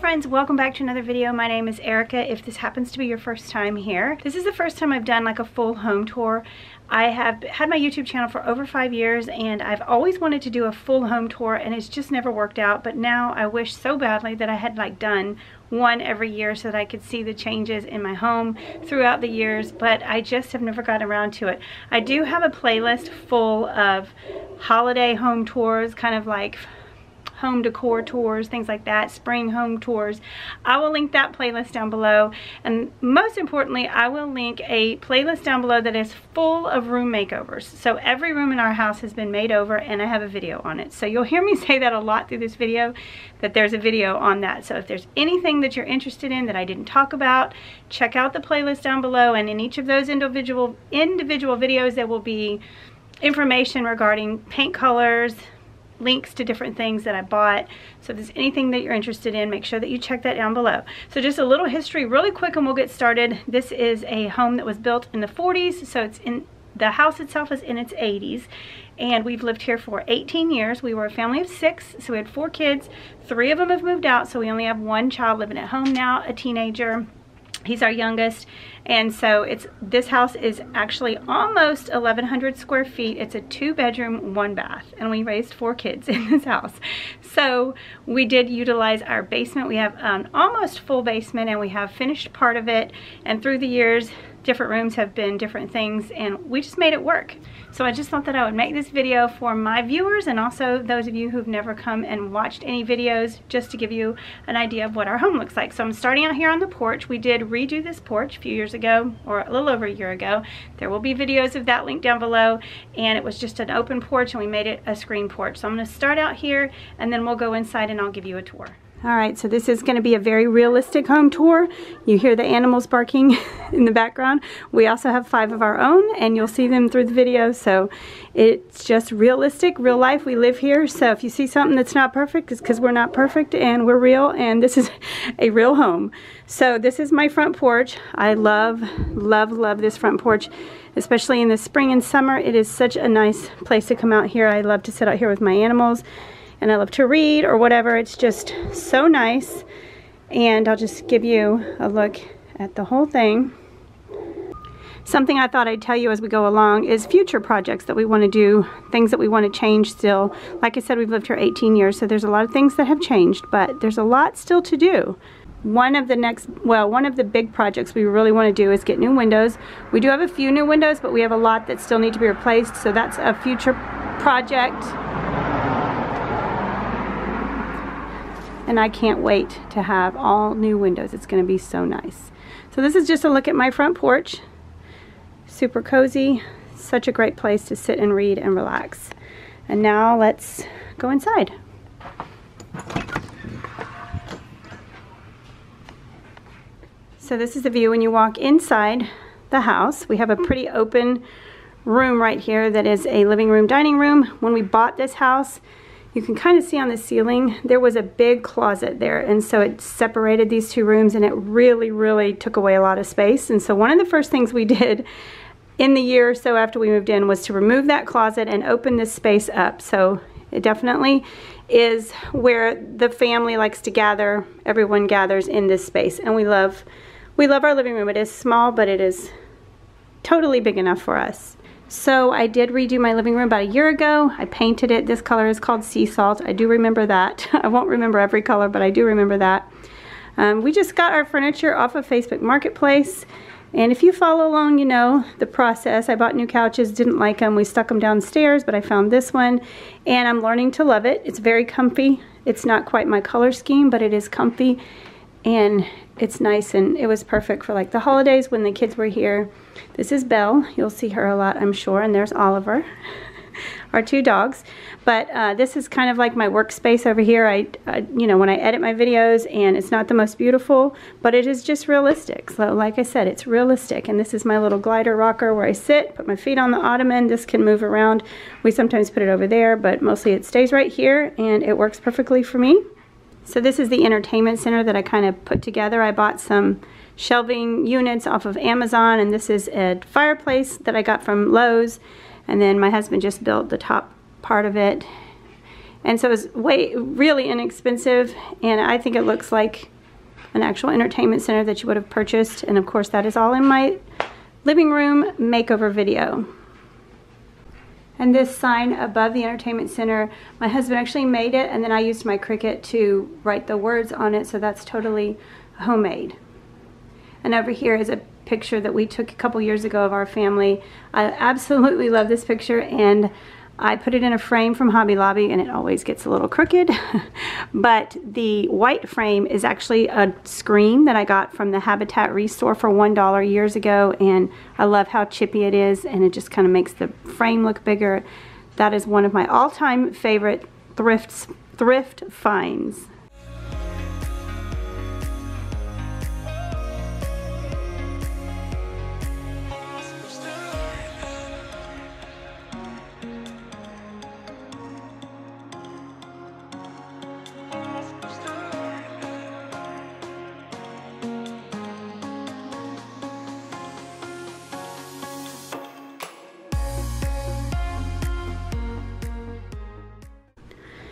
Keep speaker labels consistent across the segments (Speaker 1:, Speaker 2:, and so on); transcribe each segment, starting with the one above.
Speaker 1: Friends, welcome back to another video. My name is Erica. If this happens to be your first time here, this is the first time I've done like a full home tour. I have had my YouTube channel for over five years and I've always wanted to do a full home tour and it's just never worked out. But now I wish so badly that I had like done one every year so that I could see the changes in my home throughout the years, but I just have never gotten around to it. I do have a playlist full of holiday home tours, kind of like home decor tours, things like that, spring home tours. I will link that playlist down below. And most importantly, I will link a playlist down below that is full of room makeovers. So every room in our house has been made over and I have a video on it. So you'll hear me say that a lot through this video, that there's a video on that. So if there's anything that you're interested in that I didn't talk about, check out the playlist down below. And in each of those individual, individual videos, there will be information regarding paint colors, links to different things that I bought. So if there's anything that you're interested in, make sure that you check that down below. So just a little history really quick and we'll get started. This is a home that was built in the 40s. So it's in the house itself is in its 80s and we've lived here for 18 years. We were a family of six, so we had four kids. Three of them have moved out, so we only have one child living at home now, a teenager. He's our youngest. And so it's this house is actually almost 1,100 square feet. It's a two bedroom, one bath. And we raised four kids in this house. So we did utilize our basement. We have an almost full basement and we have finished part of it. And through the years, different rooms have been different things and we just made it work. So I just thought that I would make this video for my viewers and also those of you who've never come and watched any videos just to give you an idea of what our home looks like. So I'm starting out here on the porch. We did redo this porch a few years ago or a little over a year ago. There will be videos of that linked down below and it was just an open porch and we made it a screen porch. So I'm going to start out here and then we'll go inside and I'll give you a tour. All right, so this is going to be a very realistic home tour. You hear the animals barking in the background. We also have five of our own, and you'll see them through the video. So it's just realistic, real life. We live here, so if you see something that's not perfect, it's because we're not perfect, and we're real, and this is a real home. So this is my front porch. I love, love, love this front porch, especially in the spring and summer. It is such a nice place to come out here. I love to sit out here with my animals and I love to read or whatever. It's just so nice. And I'll just give you a look at the whole thing. Something I thought I'd tell you as we go along is future projects that we want to do, things that we want to change still. Like I said, we've lived here 18 years, so there's a lot of things that have changed, but there's a lot still to do. One of the next, well, one of the big projects we really want to do is get new windows. We do have a few new windows, but we have a lot that still need to be replaced, so that's a future project. And I can't wait to have all new windows. It's going to be so nice. So this is just a look at my front porch. Super cozy. Such a great place to sit and read and relax. And now let's go inside. So this is the view when you walk inside the house. We have a pretty open room right here that is a living room, dining room. When we bought this house, you can kind of see on the ceiling, there was a big closet there. And so it separated these two rooms and it really, really took away a lot of space. And so one of the first things we did in the year or so after we moved in was to remove that closet and open this space up. So it definitely is where the family likes to gather. Everyone gathers in this space. And we love, we love our living room. It is small, but it is totally big enough for us. So I did redo my living room about a year ago. I painted it. This color is called sea salt. I do remember that. I won't remember every color, but I do remember that. Um, we just got our furniture off of Facebook Marketplace. And if you follow along, you know the process. I bought new couches, didn't like them. We stuck them downstairs, but I found this one. And I'm learning to love it. It's very comfy. It's not quite my color scheme, but it is comfy. And it's nice and it was perfect for like the holidays when the kids were here. This is Belle. You'll see her a lot, I'm sure. And there's Oliver, our two dogs. But uh, this is kind of like my workspace over here. I, uh, you know, when I edit my videos and it's not the most beautiful, but it is just realistic. So like I said, it's realistic. And this is my little glider rocker where I sit, put my feet on the ottoman. This can move around. We sometimes put it over there, but mostly it stays right here and it works perfectly for me. So this is the entertainment center that I kind of put together. I bought some shelving units off of Amazon and this is a fireplace that I got from Lowe's and then my husband just built the top part of it And so it's way, really inexpensive. And I think it looks like an actual entertainment center that you would have purchased. And of course that is all in my living room makeover video. And this sign above the entertainment center, my husband actually made it and then I used my Cricut to write the words on it. So that's totally homemade. And over here is a picture that we took a couple years ago of our family. I absolutely love this picture and I put it in a frame from Hobby Lobby and it always gets a little crooked. but the white frame is actually a screen that I got from the Habitat Restore for $1 years ago. And I love how chippy it is and it just kind of makes the frame look bigger. That is one of my all-time favorite thrifts, thrift finds.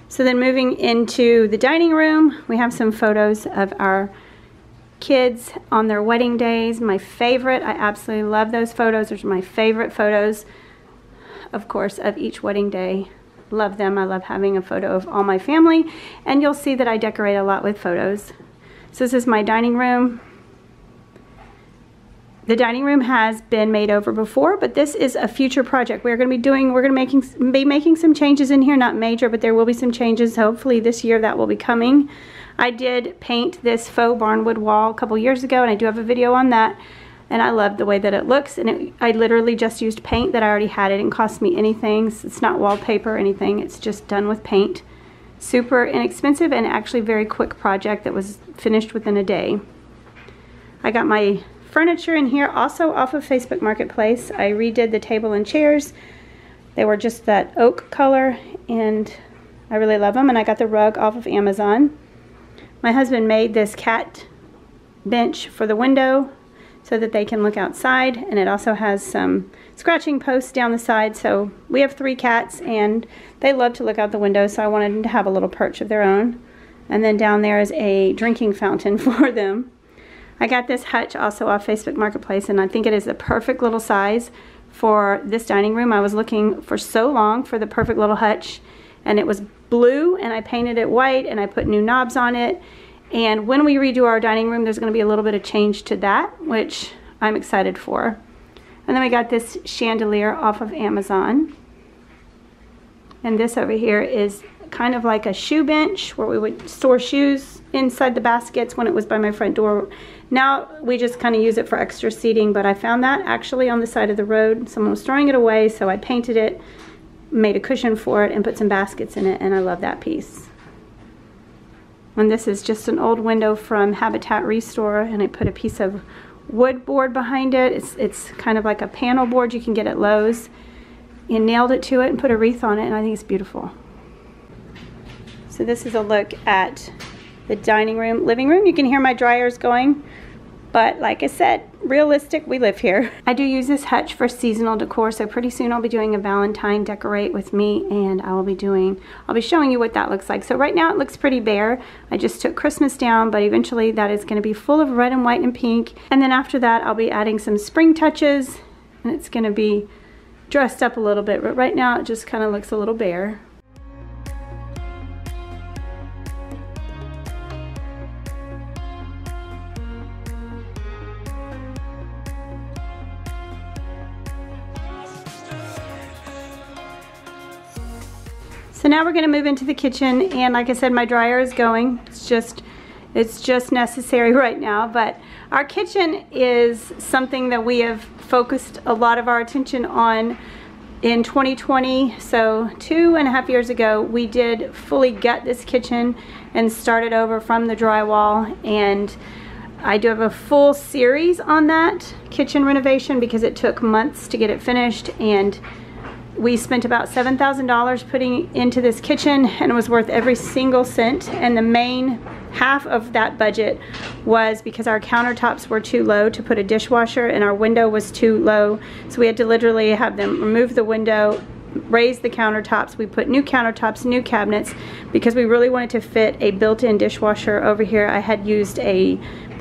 Speaker 1: So then moving into the dining room, we have some photos of our kids on their wedding days. My favorite, I absolutely love those photos. Those are my favorite photos, of course, of each wedding day. Love them. I love having a photo of all my family. And you'll see that I decorate a lot with photos. So this is my dining room. The dining room has been made over before, but this is a future project. We're going to be doing, we're going to making, be making some changes in here, not major, but there will be some changes. Hopefully this year that will be coming. I did paint this faux barnwood wall a couple years ago, and I do have a video on that. And I love the way that it looks. And it, I literally just used paint that I already had. It didn't cost me anything. It's not wallpaper or anything. It's just done with paint. Super inexpensive and actually very quick project that was finished within a day. I got my furniture in here also off of Facebook Marketplace. I redid the table and chairs. They were just that oak color and I really love them and I got the rug off of Amazon. My husband made this cat bench for the window so that they can look outside and it also has some scratching posts down the side so we have three cats and they love to look out the window so I wanted them to have a little perch of their own and then down there is a drinking fountain for them I got this hutch also off Facebook Marketplace and I think it is the perfect little size for this dining room. I was looking for so long for the perfect little hutch and it was blue and I painted it white and I put new knobs on it. And when we redo our dining room, there's gonna be a little bit of change to that, which I'm excited for. And then we got this chandelier off of Amazon. And this over here is kind of like a shoe bench where we would store shoes inside the baskets when it was by my front door. Now we just kind of use it for extra seating, but I found that actually on the side of the road. Someone was throwing it away, so I painted it, made a cushion for it, and put some baskets in it, and I love that piece. And this is just an old window from Habitat Restore, and I put a piece of wood board behind it. It's, it's kind of like a panel board you can get at Lowe's. And nailed it to it and put a wreath on it, and I think it's beautiful. So this is a look at the dining room, living room. You can hear my dryers going. But like I said, realistic, we live here. I do use this hutch for seasonal decor, so pretty soon I'll be doing a Valentine decorate with me and I will be doing, I'll be showing you what that looks like. So right now it looks pretty bare. I just took Christmas down, but eventually that is gonna be full of red and white and pink. And then after that, I'll be adding some spring touches and it's gonna be dressed up a little bit, but right now it just kind of looks a little bare. So now we're gonna move into the kitchen and like I said, my dryer is going. It's just, it's just necessary right now, but our kitchen is something that we have focused a lot of our attention on in 2020. So two and a half years ago, we did fully gut this kitchen and started over from the drywall and I do have a full series on that kitchen renovation because it took months to get it finished and we spent about $7,000 putting into this kitchen and it was worth every single cent. And the main half of that budget was because our countertops were too low to put a dishwasher and our window was too low. So we had to literally have them remove the window, raise the countertops. We put new countertops, new cabinets, because we really wanted to fit a built-in dishwasher over here. I had used a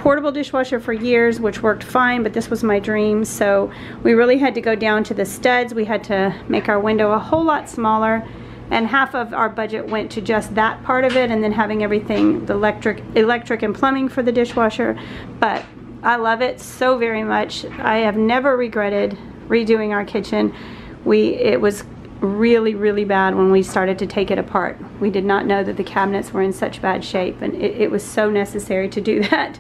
Speaker 1: portable dishwasher for years, which worked fine, but this was my dream. So we really had to go down to the studs. We had to make our window a whole lot smaller and half of our budget went to just that part of it and then having everything the electric electric and plumbing for the dishwasher but I love it so very much I have never regretted redoing our kitchen we it was really really bad when we started to take it apart we did not know that the cabinets were in such bad shape and it, it was so necessary to do that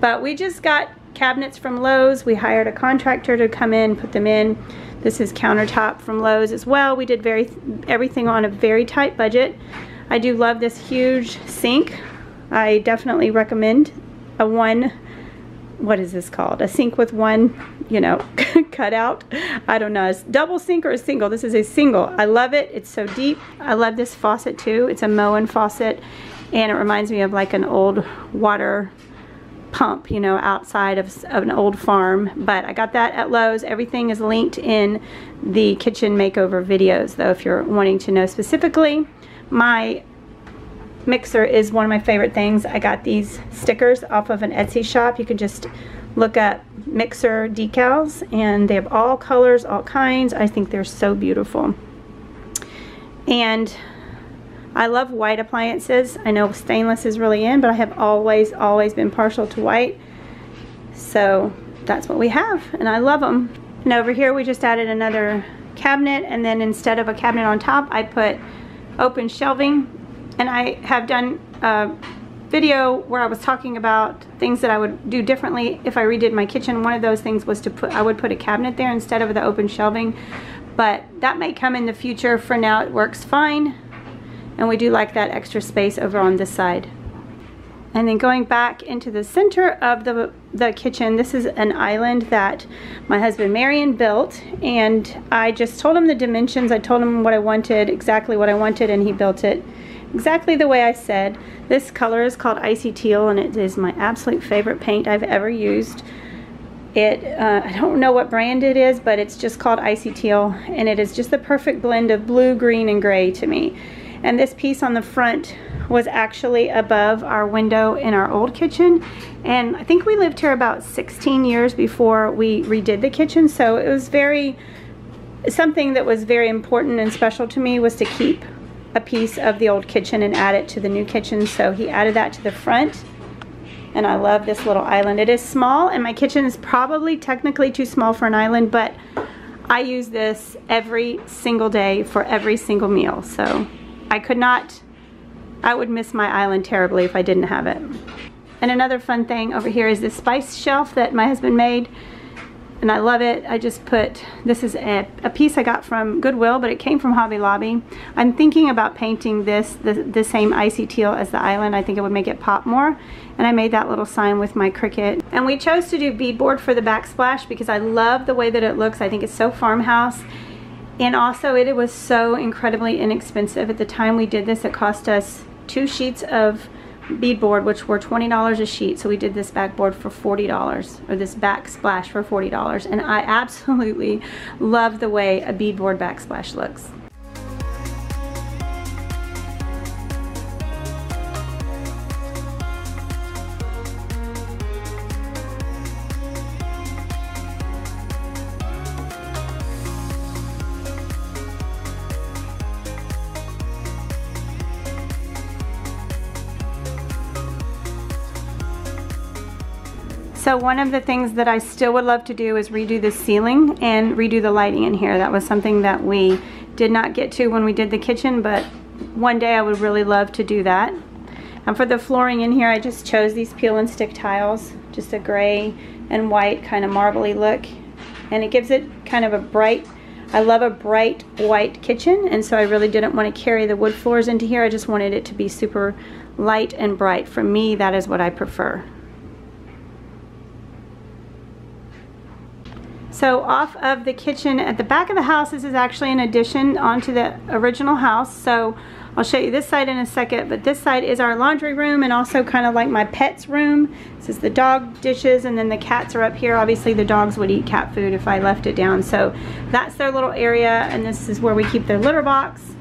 Speaker 1: but we just got cabinets from Lowe's we hired a contractor to come in put them in this is countertop from Lowe's as well. We did very everything on a very tight budget. I do love this huge sink. I definitely recommend a one, what is this called? A sink with one, you know, cutout. I don't know, a double sink or a single. This is a single. I love it. It's so deep. I love this faucet too. It's a Moen faucet and it reminds me of like an old water pump, you know, outside of, of, an old farm. But I got that at Lowe's. Everything is linked in the kitchen makeover videos, though, if you're wanting to know specifically. My mixer is one of my favorite things. I got these stickers off of an Etsy shop. You can just look up mixer decals, and they have all colors, all kinds. I think they're so beautiful. And I love white appliances. I know stainless is really in, but I have always, always been partial to white. So that's what we have, and I love them. And over here we just added another cabinet, and then instead of a cabinet on top, I put open shelving. And I have done a video where I was talking about things that I would do differently if I redid my kitchen. One of those things was to put, I would put a cabinet there instead of the open shelving. But that may come in the future. For now, it works fine and we do like that extra space over on this side. And then going back into the center of the, the kitchen, this is an island that my husband Marion built. And I just told him the dimensions. I told him what I wanted, exactly what I wanted, and he built it exactly the way I said. This color is called Icy Teal, and it is my absolute favorite paint I've ever used. It, uh, I don't know what brand it is, but it's just called Icy Teal, and it is just the perfect blend of blue, green, and gray to me. And this piece on the front was actually above our window in our old kitchen. And I think we lived here about 16 years before we redid the kitchen. So it was very, something that was very important and special to me was to keep a piece of the old kitchen and add it to the new kitchen. So he added that to the front. And I love this little island. It is small and my kitchen is probably technically too small for an island, but I use this every single day for every single meal. So I could not, I would miss my island terribly if I didn't have it. And another fun thing over here is this spice shelf that my husband made. And I love it. I just put, this is a, a piece I got from Goodwill, but it came from Hobby Lobby. I'm thinking about painting this the, the same icy teal as the island. I think it would make it pop more. And I made that little sign with my Cricut. And we chose to do beadboard for the backsplash because I love the way that it looks. I think it's so farmhouse. And also it, it was so incredibly inexpensive. At the time we did this, it cost us two sheets of beadboard, which were $20 a sheet. So we did this backboard for $40, or this backsplash for $40. And I absolutely love the way a beadboard backsplash looks. So one of the things that I still would love to do is redo the ceiling and redo the lighting in here. That was something that we did not get to when we did the kitchen, but one day I would really love to do that. And for the flooring in here, I just chose these peel and stick tiles, just a gray and white kind of marbly look. And it gives it kind of a bright, I love a bright white kitchen, and so I really didn't want to carry the wood floors into here. I just wanted it to be super light and bright. For me, that is what I prefer. So off of the kitchen at the back of the house, this is actually an addition onto the original house. So I'll show you this side in a second, but this side is our laundry room and also kind of like my pet's room. This is the dog dishes and then the cats are up here. Obviously the dogs would eat cat food if I left it down. So that's their little area and this is where we keep their litter box.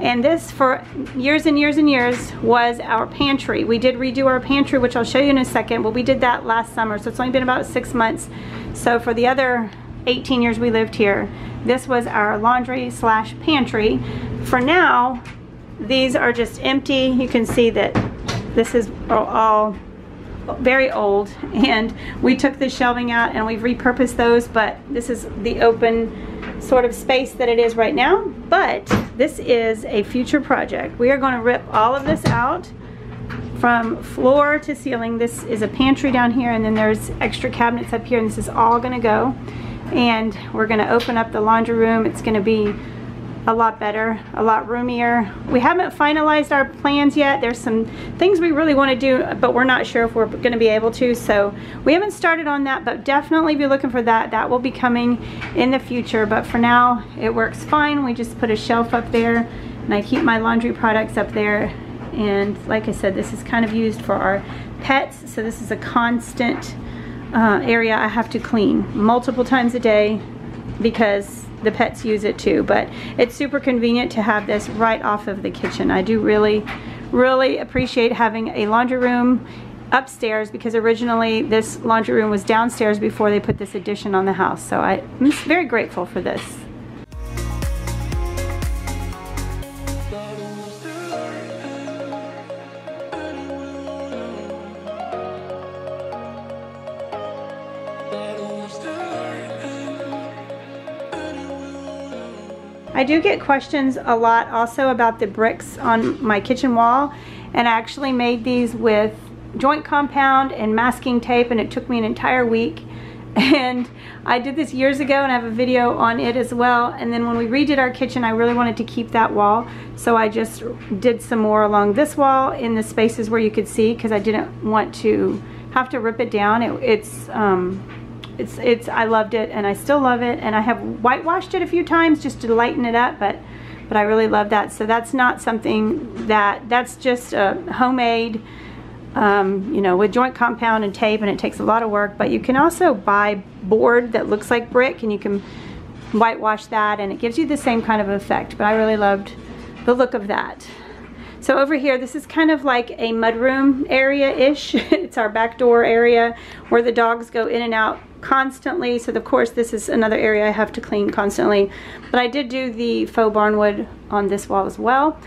Speaker 1: And this, for years and years and years, was our pantry. We did redo our pantry, which I'll show you in a second, but we did that last summer, so it's only been about six months. So for the other 18 years we lived here, this was our laundry slash pantry. For now, these are just empty. You can see that this is all very old and we took the shelving out and we've repurposed those but this is the open sort of space that it is right now but this is a future project. We are going to rip all of this out from floor to ceiling. This is a pantry down here and then there's extra cabinets up here and this is all going to go. And we're going to open up the laundry room. It's going to be a lot better, a lot roomier. We haven't finalized our plans yet. There's some things we really want to do, but we're not sure if we're going to be able to. So we haven't started on that, but definitely be looking for that. That will be coming in the future. But for now, it works fine. We just put a shelf up there and I keep my laundry products up there. And like I said, this is kind of used for our pets. So this is a constant uh, area I have to clean multiple times a day because the pets use it too. But it's super convenient to have this right off of the kitchen. I do really, really appreciate having a laundry room upstairs because originally this laundry room was downstairs before they put this addition on the house. So I'm very grateful for this. I do get questions a lot also about the bricks on my kitchen wall and I actually made these with joint compound and masking tape and it took me an entire week. And I did this years ago and I have a video on it as well. And then when we redid our kitchen I really wanted to keep that wall so I just did some more along this wall in the spaces where you could see because I didn't want to have to rip it down. It, it's um, it's it's I loved it and I still love it and I have whitewashed it a few times just to lighten it up but but I really love that so that's not something that that's just a homemade um, you know with joint compound and tape and it takes a lot of work but you can also buy board that looks like brick and you can whitewash that and it gives you the same kind of effect but I really loved the look of that so over here, this is kind of like a mudroom area-ish. it's our back door area where the dogs go in and out constantly. So of course this is another area I have to clean constantly. But I did do the faux barnwood on this wall as well.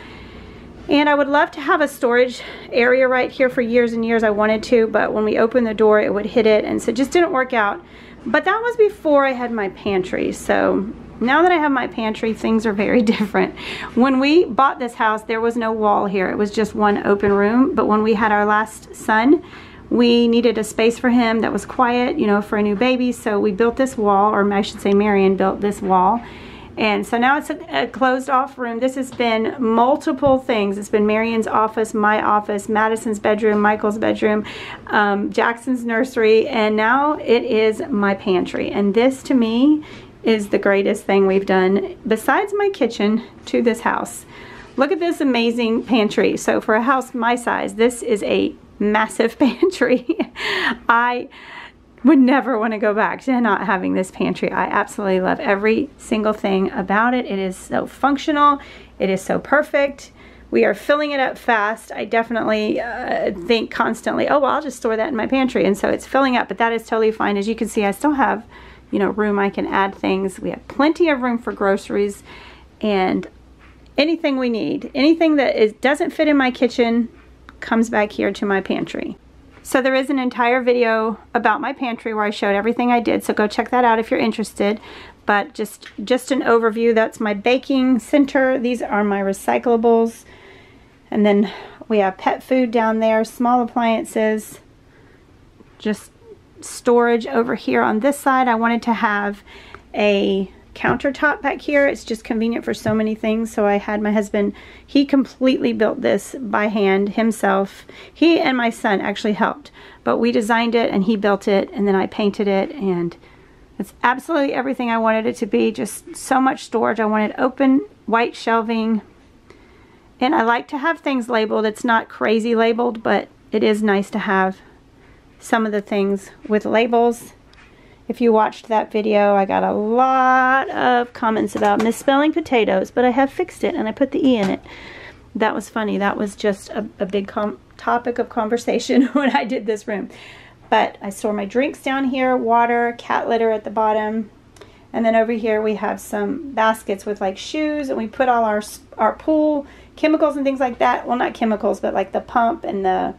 Speaker 1: And I would love to have a storage area right here for years and years. I wanted to, but when we opened the door, it would hit it. And so it just didn't work out. But that was before I had my pantry. So now that I have my pantry, things are very different. When we bought this house, there was no wall here. It was just one open room. But when we had our last son, we needed a space for him that was quiet, you know, for a new baby. So we built this wall, or I should say Marion built this wall. And so now it's a, a, closed off room. This has been multiple things. It's been Marion's office, my office, Madison's bedroom, Michael's bedroom, um, Jackson's nursery, and now it is my pantry. And this to me is the greatest thing we've done besides my kitchen to this house. Look at this amazing pantry. So for a house my size, this is a massive pantry. I would never want to go back to not having this pantry. I absolutely love every single thing about it. It is so functional. It is so perfect. We are filling it up fast. I definitely uh, think constantly, oh, well, I'll just store that in my pantry. And so it's filling up, but that is totally fine. As you can see, I still have, you know, room I can add things. We have plenty of room for groceries and anything we need. Anything that is, doesn't fit in my kitchen, comes back here to my pantry. So there is an entire video about my pantry where I showed everything I did, so go check that out if you're interested. But just, just an overview, that's my baking center. These are my recyclables. And then we have pet food down there, small appliances, just storage over here on this side. I wanted to have a countertop back here. It's just convenient for so many things. So I had my husband, he completely built this by hand himself. He and my son actually helped, but we designed it and he built it and then I painted it and it's absolutely everything I wanted it to be. Just so much storage. I wanted open white shelving And I like to have things labeled. It's not crazy labeled, but it is nice to have some of the things with labels. If you watched that video, I got a lot of comments about misspelling potatoes, but I have fixed it and I put the E in it. That was funny. That was just a, a big topic of conversation when I did this room. But I store my drinks down here, water, cat litter at the bottom. And then over here we have some baskets with like shoes and we put all our, our pool chemicals and things like that. Well, not chemicals, but like the pump and the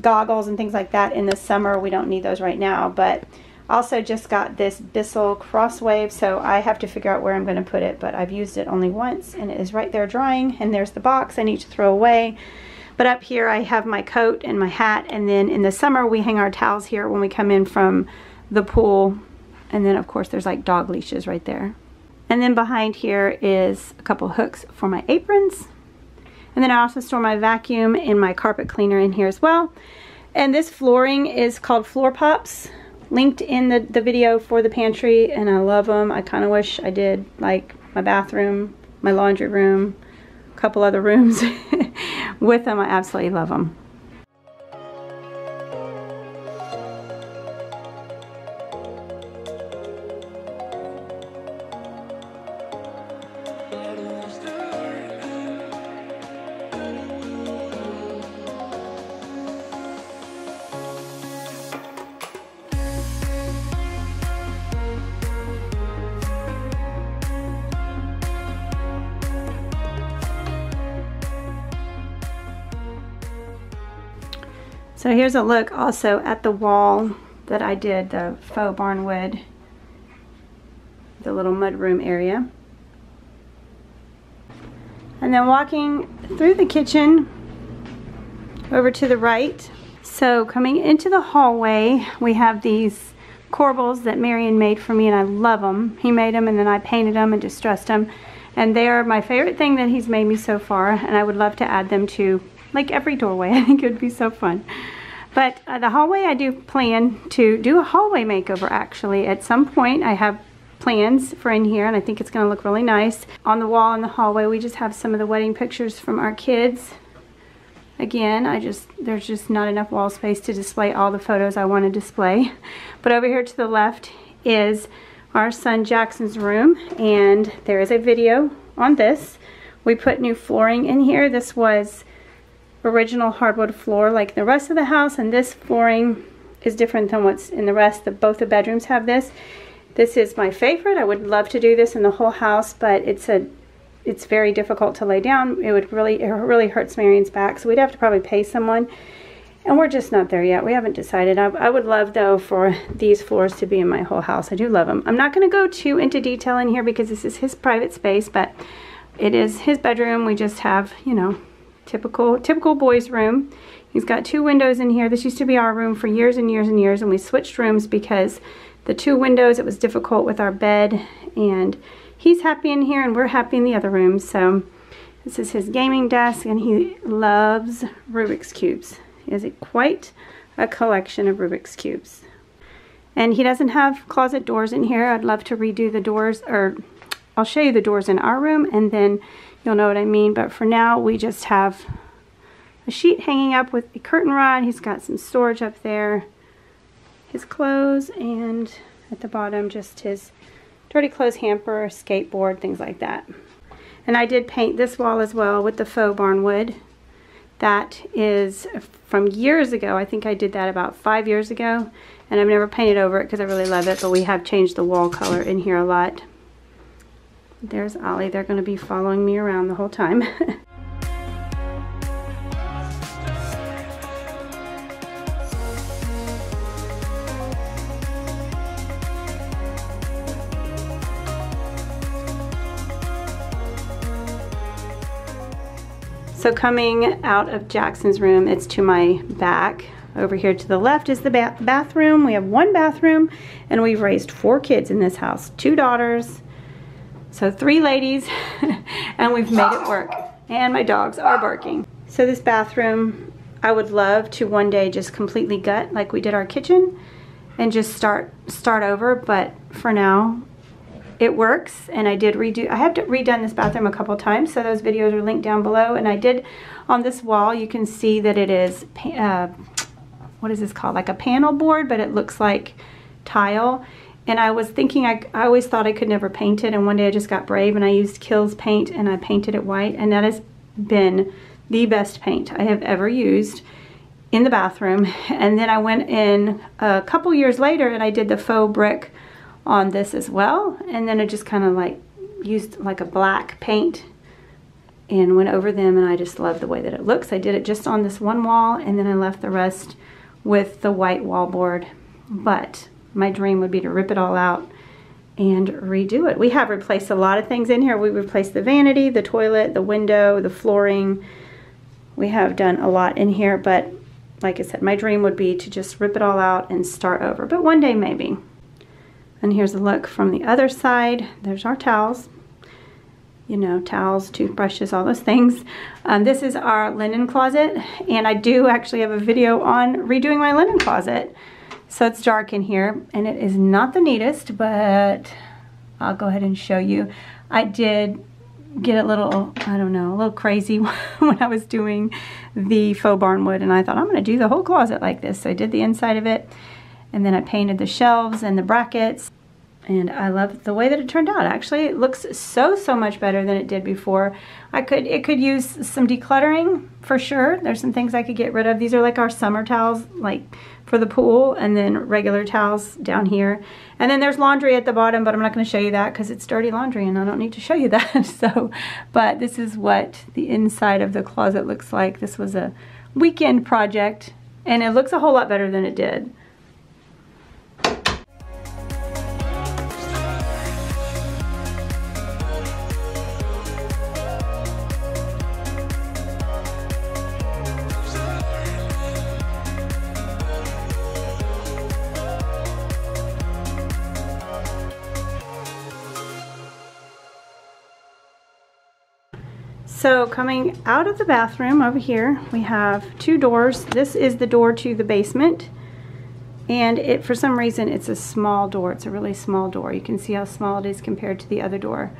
Speaker 1: goggles and things like that in the summer. We don't need those right now, but also just got this Bissell Crosswave, so I have to figure out where I'm going to put it, but I've used it only once, and it is right there drying, and there's the box I need to throw away. But up here I have my coat and my hat, and then in the summer we hang our towels here when we come in from the pool, and then of course there's like dog leashes right there. And then behind here is a couple hooks for my aprons. And then I also store my vacuum and my carpet cleaner in here as well. And this flooring is called Floor Pops linked in the, the video for the pantry and I love them. I kind of wish I did like my bathroom, my laundry room, a couple other rooms with them. I absolutely love them. Here's a look also at the wall that I did, the faux barnwood, the little mudroom area. And then walking through the kitchen over to the right. So coming into the hallway, we have these corbels that Marion made for me and I love them. He made them and then I painted them and distressed them. And they are my favorite thing that he's made me so far and I would love to add them to like every doorway. I think it would be so fun. But uh, the hallway, I do plan to do a hallway makeover actually. At some point, I have plans for in here and I think it's going to look really nice. On the wall in the hallway, we just have some of the wedding pictures from our kids. Again, I just there's just not enough wall space to display all the photos I want to display. But over here to the left is our son Jackson's room and there is a video on this. We put new flooring in here. This was original hardwood floor like the rest of the house and this flooring is different than what's in the rest. The, both the bedrooms have this. This is my favorite. I would love to do this in the whole house, but it's a it's very difficult to lay down. It would really it really hurts Marion's back, so we'd have to probably pay someone. And we're just not there yet. We haven't decided. I, I would love, though, for these floors to be in my whole house. I do love them. I'm not going to go too into detail in here because this is his private space, but it is his bedroom. We just have, you know, typical typical boys room. He's got two windows in here. This used to be our room for years and years and years and we switched rooms because the two windows it was difficult with our bed and he's happy in here and we're happy in the other room. So this is his gaming desk and he loves Rubik's cubes. He has quite a collection of Rubik's cubes. And he doesn't have closet doors in here. I'd love to redo the doors or I'll show you the doors in our room and then You'll know what I mean. But for now, we just have a sheet hanging up with a curtain rod. He's got some storage up there. His clothes and at the bottom just his dirty clothes hamper, skateboard, things like that. And I did paint this wall as well with the faux barnwood. That is from years ago. I think I did that about five years ago. And I've never painted over it because I really love it. But we have changed the wall color in here a lot. There's Ollie. They're going to be following me around the whole time. So coming out of Jackson's room, it's to my back. Over here to the left is the ba bathroom. We have one bathroom and we've raised four kids in this house. Two daughters, so three ladies and we've made it work. And my dogs are barking. So this bathroom, I would love to one day just completely gut like we did our kitchen and just start start over. But for now, it works and I did redo, I have to redone this bathroom a couple times so those videos are linked down below and I did on this wall you can see that it is, uh, what is this called, like a panel board but it looks like tile and I was thinking, I, I always thought I could never paint it, and one day I just got brave and I used Kilz paint and I painted it white, and that has been the best paint I have ever used in the bathroom. And then I went in a couple years later and I did the faux brick on this as well. And then I just kind of like used like a black paint and went over them and I just love the way that it looks. I did it just on this one wall and then I left the rest with the white wallboard. But my dream would be to rip it all out and redo it. We have replaced a lot of things in here. We replaced the vanity, the toilet, the window, the flooring. We have done a lot in here, but like I said, my dream would be to just rip it all out and start over, but one day maybe. And here's a look from the other side. There's our towels. You know, towels, toothbrushes, all those things. Um, this is our linen closet, and I do actually have a video on redoing my linen closet. So it's dark in here and it is not the neatest, but I'll go ahead and show you. I did get a little, I don't know, a little crazy when I was doing the faux barnwood and I thought I'm going to do the whole closet like this. So I did the inside of it and then I painted the shelves and the brackets and I love the way that it turned out. Actually, it looks so, so much better than it did before. I could, it could use some decluttering for sure. There's some things I could get rid of. These are like our summer towels, like for the pool, and then regular towels down here. And then there's laundry at the bottom, but I'm not gonna show you that because it's dirty laundry and I don't need to show you that. so, but this is what the inside of the closet looks like. This was a weekend project and it looks a whole lot better than it did. So coming out of the bathroom over here, we have two doors. This is the door to the basement. And it, for some reason, it's a small door. It's a really small door. You can see how small it is compared to the other door.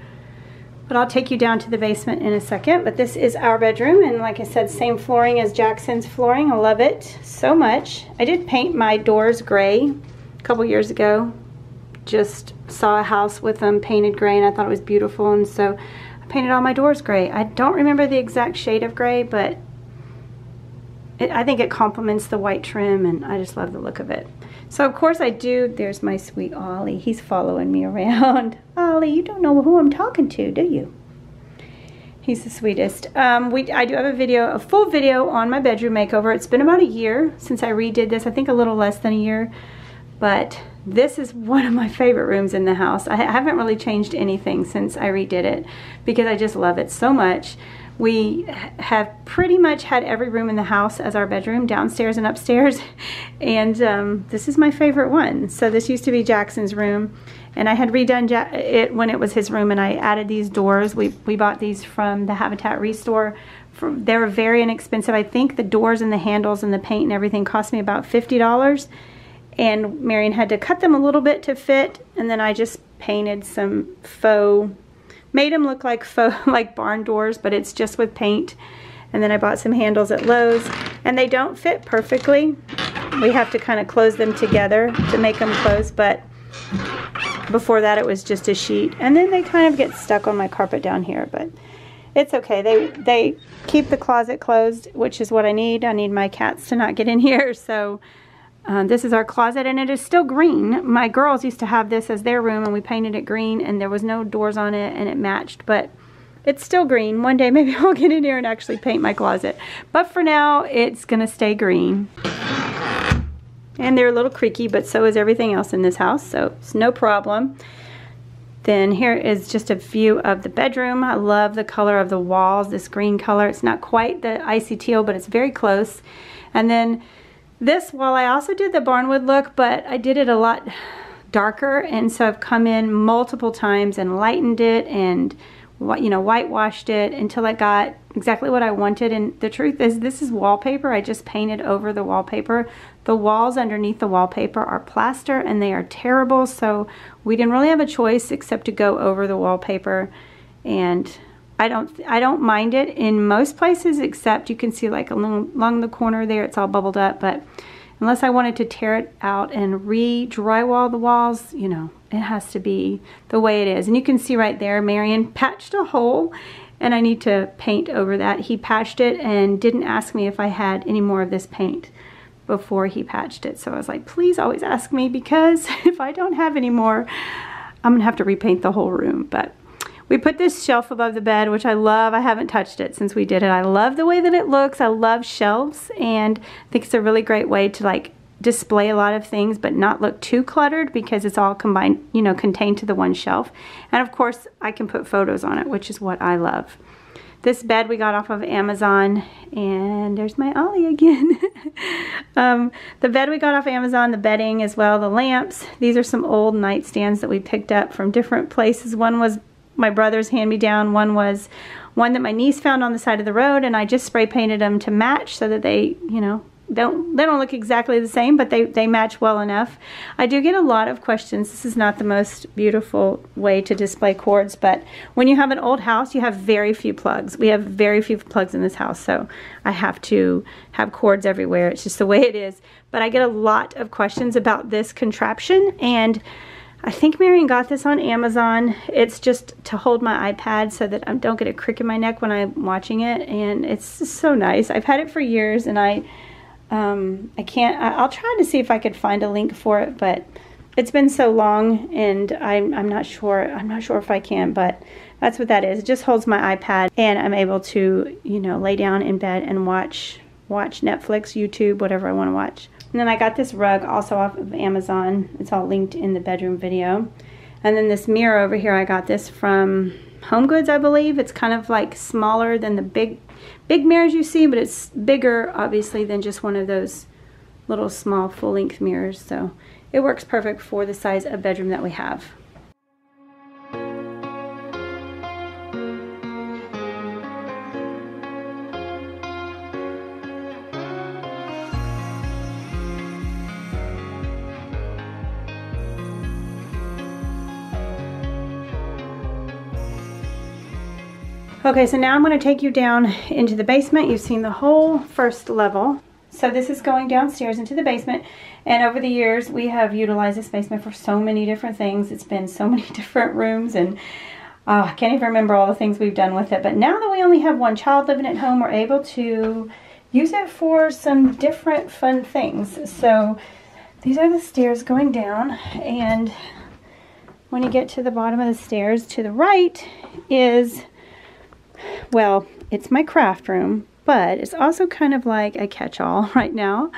Speaker 1: But I'll take you down to the basement in a second. But this is our bedroom. And like I said, same flooring as Jackson's flooring. I love it so much. I did paint my doors gray a couple years ago. Just saw a house with them painted gray and I thought it was beautiful. And so painted all my doors gray. I don't remember the exact shade of gray, but it, I think it complements the white trim and I just love the look of it. So of course I do, there's my sweet Ollie. He's following me around. Ollie, you don't know who I'm talking to, do you? He's the sweetest. Um, we, I do have a video, a full video on my bedroom makeover. It's been about a year since I redid this. I think a little less than a year. But this is one of my favorite rooms in the house. I haven't really changed anything since I redid it because I just love it so much. We have pretty much had every room in the house as our bedroom, downstairs and upstairs, and um, this is my favorite one. So this used to be Jackson's room, and I had redone ja it when it was his room, and I added these doors. We, we bought these from the Habitat Restore. they were very inexpensive. I think the doors and the handles and the paint and everything cost me about $50 and Marion had to cut them a little bit to fit and then I just painted some faux made them look like faux like barn doors but it's just with paint. And then I bought some handles at Lowe's and they don't fit perfectly. We have to kind of close them together to make them close but before that it was just a sheet. And then they kind of get stuck on my carpet down here but it's okay. They they keep the closet closed which is what I need. I need my cats to not get in here so um, this is our closet and it is still green. My girls used to have this as their room and we painted it green and there was no doors on it and it matched, but it's still green. One day maybe I'll get in here and actually paint my closet. But for now, it's gonna stay green. And they're a little creaky, but so is everything else in this house, so it's no problem. Then here is just a view of the bedroom. I love the color of the walls, this green color. It's not quite the icy teal, but it's very close. And then this, while I also did the barnwood look, but I did it a lot darker and so I've come in multiple times and lightened it and you know, whitewashed it until I got exactly what I wanted. And the truth is, this is wallpaper. I just painted over the wallpaper. The walls underneath the wallpaper are plaster and they are terrible. So we didn't really have a choice except to go over the wallpaper. And I don't, I don't mind it in most places, except you can see like along, along the corner there, it's all bubbled up. But unless I wanted to tear it out and re-drywall the walls, you know, it has to be the way it is. And you can see right there, Marion patched a hole and I need to paint over that. He patched it and didn't ask me if I had any more of this paint before he patched it. So I was like, please always ask me because if I don't have any more, I'm gonna have to repaint the whole room. But we put this shelf above the bed, which I love. I haven't touched it since we did it. I love the way that it looks. I love shelves and I think it's a really great way to like display a lot of things but not look too cluttered because it's all combined, you know, contained to the one shelf. And of course, I can put photos on it, which is what I love. This bed we got off of Amazon, and there's my Ollie again. um, the bed we got off Amazon, the bedding as well, the lamps. These are some old nightstands that we picked up from different places. One was my brother's hand-me-down, one was one that my niece found on the side of the road, and I just spray painted them to match so that they, you know, don't they don't look exactly the same but they they match well enough. I do get a lot of questions. This is not the most beautiful way to display cords but when you have an old house you have very few plugs. We have very few plugs in this house so I have to have cords everywhere. It's just the way it is. But I get a lot of questions about this contraption and I think Marion got this on Amazon. It's just to hold my iPad so that I don't get a crick in my neck when I'm watching it. And it's so nice. I've had it for years and I um, I can't, I, will try to see if I could find a link for it, but it's been so long and I'm, I'm not sure, I'm not sure if I can, but that's what that is. It just holds my iPad and I'm able to, you know, lay down in bed and watch, watch Netflix, YouTube, whatever I want to watch. And then I got this rug also off of Amazon. It's all linked in the bedroom video. And then this mirror over here, I got this from Home Goods, I believe. It's kind of like smaller than the big big mirrors you see, but it's bigger, obviously, than just one of those little small full-length mirrors. So it works perfect for the size of bedroom that we have. Okay, so now I'm going to take you down into the basement. You've seen the whole first level. So this is going downstairs into the basement. And over the years, we have utilized this basement for so many different things. It's been so many different rooms and uh, I can't even remember all the things we've done with it. But now that we only have one child living at home, we're able to use it for some different fun things. So these are the stairs going down. And when you get to the bottom of the stairs to the right is well, it's my craft room, but it's also kind of like a catch-all right now.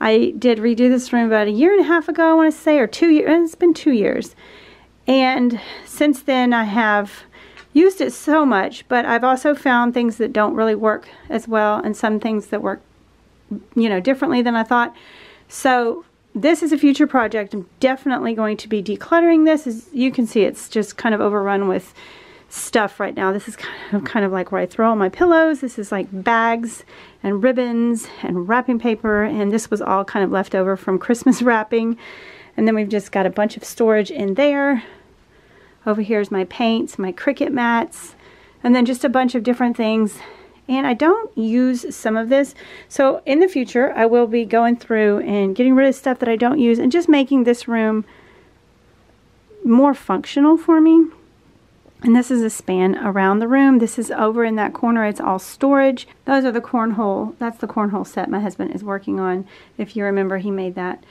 Speaker 1: I did redo this room about a year and a half ago, I want to say, or two years. It's been two years. And since then, I have used it so much, but I've also found things that don't really work as well and some things that work, you know, differently than I thought. So this is a future project. I'm definitely going to be decluttering this. As you can see, it's just kind of overrun with stuff right now. This is kind of, kind of like where I throw all my pillows. This is like bags and ribbons and wrapping paper. And this was all kind of left over from Christmas wrapping. And then we've just got a bunch of storage in there. Over here is my paints, my Cricut mats, and then just a bunch of different things. And I don't use some of this. So in the future, I will be going through and getting rid of stuff that I don't use and just making this room more functional for me. And this is a span around the room. This is over in that corner. It's all storage. Those are the cornhole. That's the cornhole set my husband is working on. If you remember, he made that.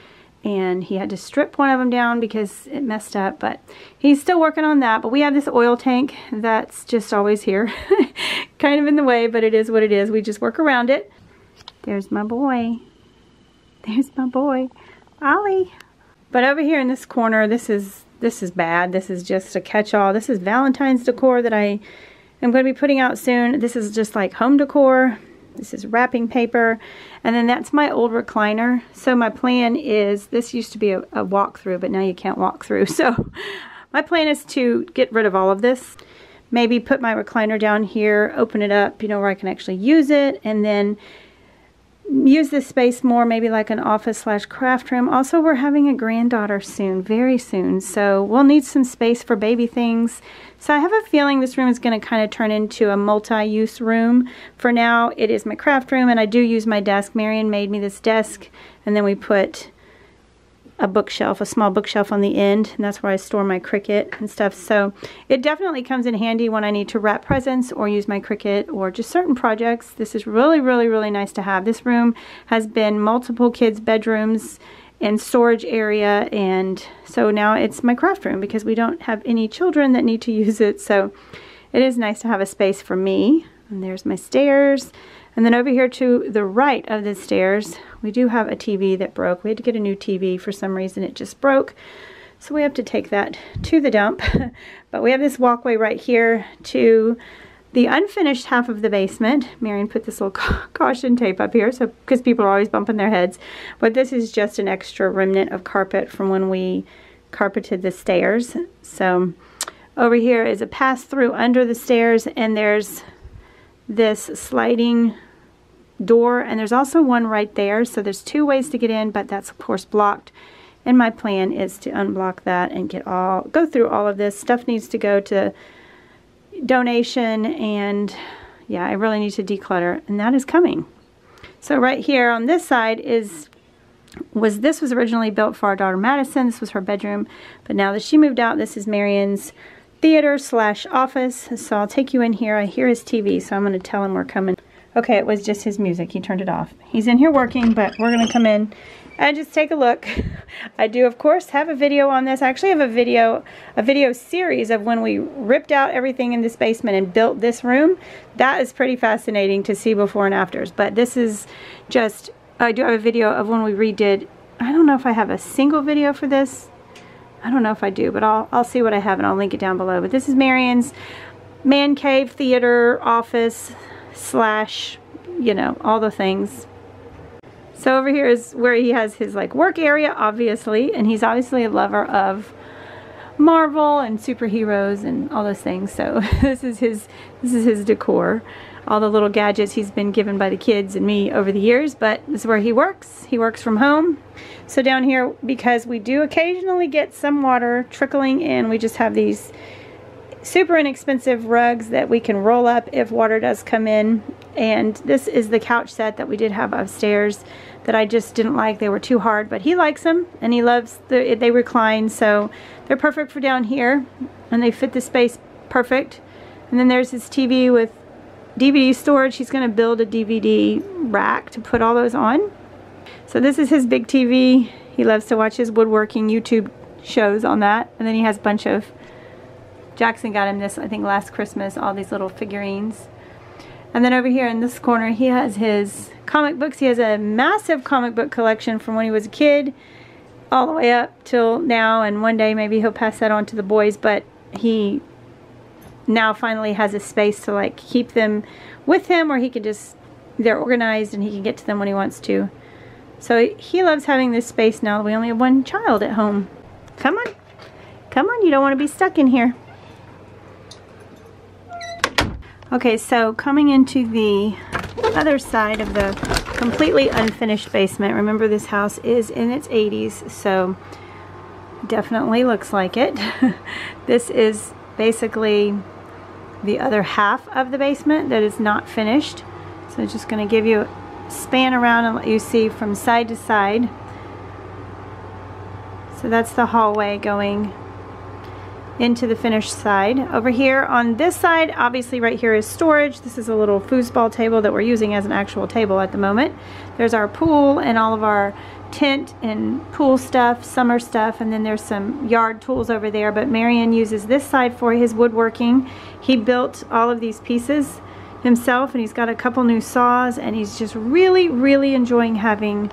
Speaker 1: And he had to strip one of them down because it messed up. But he's still working on that. But we have this oil tank that's just always here. kind of in the way, but it is what it is. We just work around it. There's my boy. There's my boy. Ollie. But over here in this corner, this is this is bad. This is just a catch-all. This is Valentine's decor that I am going to be putting out soon. This is just like home decor. This is wrapping paper. And then that's my old recliner. So my plan is, this used to be a, a walk-through, but now you can't walk through. So my plan is to get rid of all of this. maybe put my recliner down here, open it up, you know, where I can actually use it, and then use this space more, maybe like an office slash craft room. Also, we're having a granddaughter soon, very soon, so we'll need some space for baby things. So I have a feeling this room is going to kind of turn into a multi-use room. For now, it is my craft room, and I do use my desk. Marion made me this desk, and then we put a bookshelf, a small bookshelf on the end, and that's where I store my Cricut and stuff. So it definitely comes in handy when I need to wrap presents or use my Cricut or just certain projects. This is really, really, really nice to have. This room has been multiple kids' bedrooms and storage area, and so now it's my craft room because we don't have any children that need to use it. So it is nice to have a space for me. And there's my stairs. And then over here to the right of the stairs, we do have a TV that broke. We had to get a new TV. For some reason, it just broke. So we have to take that to the dump. but we have this walkway right here to the unfinished half of the basement. Marion put this little caution tape up here so because people are always bumping their heads. But this is just an extra remnant of carpet from when we carpeted the stairs. So over here is a pass through under the stairs and there's this sliding door and there's also one right there. So there's two ways to get in but that's of course blocked. And my plan is to unblock that and get all go through all of this. Stuff needs to go to donation and yeah I really need to declutter and that is coming. So right here on this side is was this was originally built for our daughter Madison. This was her bedroom but now that she moved out this is Marion's theater slash office. So I'll take you in here. I hear his TV, so I'm going to tell him we're coming. Okay, it was just his music. He turned it off. He's in here working, but we're going to come in and just take a look. I do, of course, have a video on this. I actually have a video, a video series of when we ripped out everything in this basement and built this room. That is pretty fascinating to see before and afters. But this is just, I do have a video of when we redid, I don't know if I have a single video for this. I don't know if I do, but I'll, I'll see what I have and I'll link it down below. But this is Marion's man cave, theater, office, slash, you know, all the things. So over here is where he has his like work area, obviously, and he's obviously a lover of Marvel and superheroes and all those things. So this is his this is his decor all the little gadgets he's been given by the kids and me over the years, but this is where he works. He works from home. So down here, because we do occasionally get some water trickling in, we just have these super inexpensive rugs that we can roll up if water does come in. And this is the couch set that we did have upstairs that I just didn't like. They were too hard, but he likes them and he loves the, they recline. So they're perfect for down here and they fit the space perfect. And then there's his TV with DVD storage. He's going to build a DVD rack to put all those on. So this is his big TV. He loves to watch his woodworking YouTube shows on that. And then he has a bunch of, Jackson got him this, I think last Christmas, all these little figurines. And then over here in this corner, he has his comic books. He has a massive comic book collection from when he was a kid all the way up till now. And one day maybe he'll pass that on to the boys. But he now finally has a space to like keep them with him or he can just they're organized and he can get to them when he wants to. So he loves having this space now we only have one child at home. Come on. Come on you don't want to be stuck in here. Okay so coming into the other side of the completely unfinished basement remember this house is in its 80s so definitely looks like it. This is basically the other half of the basement that is not finished. So just going to give you a span around and let you see from side to side. So that's the hallway going into the finished side. Over here on this side, obviously right here is storage. This is a little foosball table that we're using as an actual table at the moment. There's our pool and all of our tent and pool stuff, summer stuff, and then there's some yard tools over there. But Marion uses this side for his woodworking. He built all of these pieces himself and he's got a couple new saws and he's just really, really enjoying having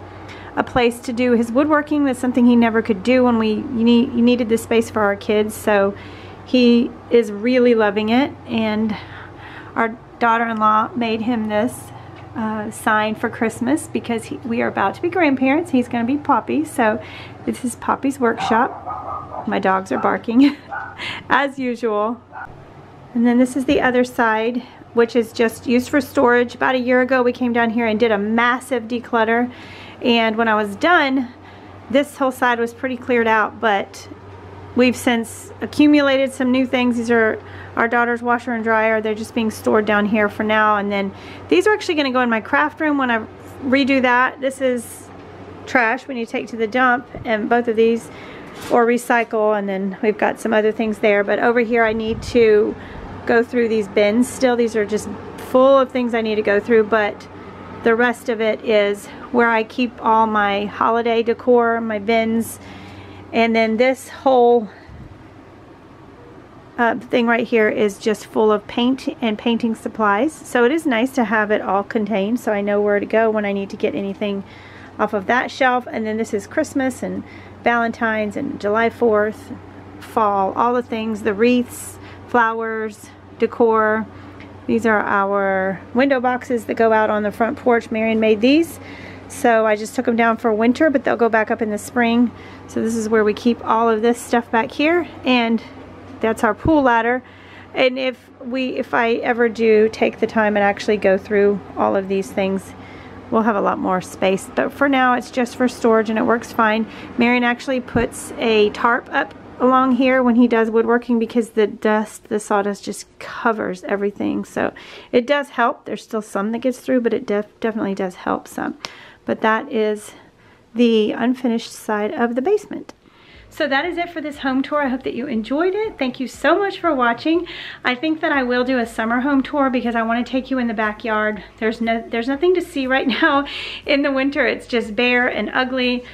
Speaker 1: a place to do his woodworking. That's something he never could do when we need, needed this space for our kids. So he is really loving it and our daughter-in-law made him this uh, sign for Christmas because he, we are about to be grandparents. He's going to be Poppy. So this is Poppy's workshop. My dogs are barking as usual. And then this is the other side, which is just used for storage. About a year ago, we came down here and did a massive declutter. And when I was done, this whole side was pretty cleared out, but we've since accumulated some new things. These are our daughter's washer and dryer. They're just being stored down here for now. And then these are actually gonna go in my craft room when I redo that. This is trash when you take to the dump and both of these or recycle and then we've got some other things there. But over here I need to go through these bins still. These are just full of things I need to go through, but the rest of it is where I keep all my holiday decor, my bins, and then this whole uh, thing right here is just full of paint and painting supplies. So it is nice to have it all contained so I know where to go when I need to get anything off of that shelf. And then this is Christmas and Valentine's and July 4th, fall, all the things, the wreaths, flowers, decor. These are our window boxes that go out on the front porch. Marion made these. So I just took them down for winter, but they'll go back up in the spring. So this is where we keep all of this stuff back here. And that's our pool ladder. And if we, if I ever do take the time and actually go through all of these things, we'll have a lot more space. But for now, it's just for storage and it works fine. Marion actually puts a tarp up along here when he does woodworking because the dust, the sawdust just covers everything. So it does help. There's still some that gets through, but it def definitely does help some. But that is the unfinished side of the basement. So that is it for this home tour. I hope that you enjoyed it. Thank you so much for watching. I think that I will do a summer home tour because I want to take you in the backyard. There's no there's nothing to see right now in the winter. It's just bare and ugly.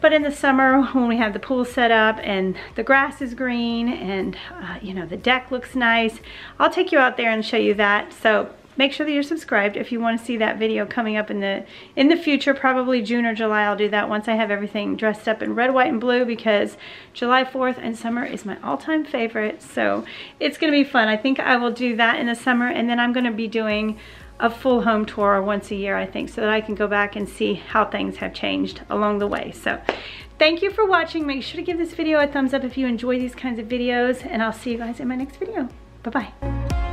Speaker 1: But in the summer, when we have the pool set up and the grass is green and, uh, you know, the deck looks nice, I'll take you out there and show you that. So make sure that you're subscribed if you want to see that video coming up in the in the future. Probably June or July I'll do that once I have everything dressed up in red white and blue because July 4th and summer is my all-time favorite. So it's gonna be fun. I think I will do that in the summer and then I'm gonna be doing a full home tour once a year, I think, so that I can go back and see how things have changed along the way. So thank you for watching. Make sure to give this video a thumbs up if you enjoy these kinds of videos, and I'll see you guys in my next video. Bye-bye.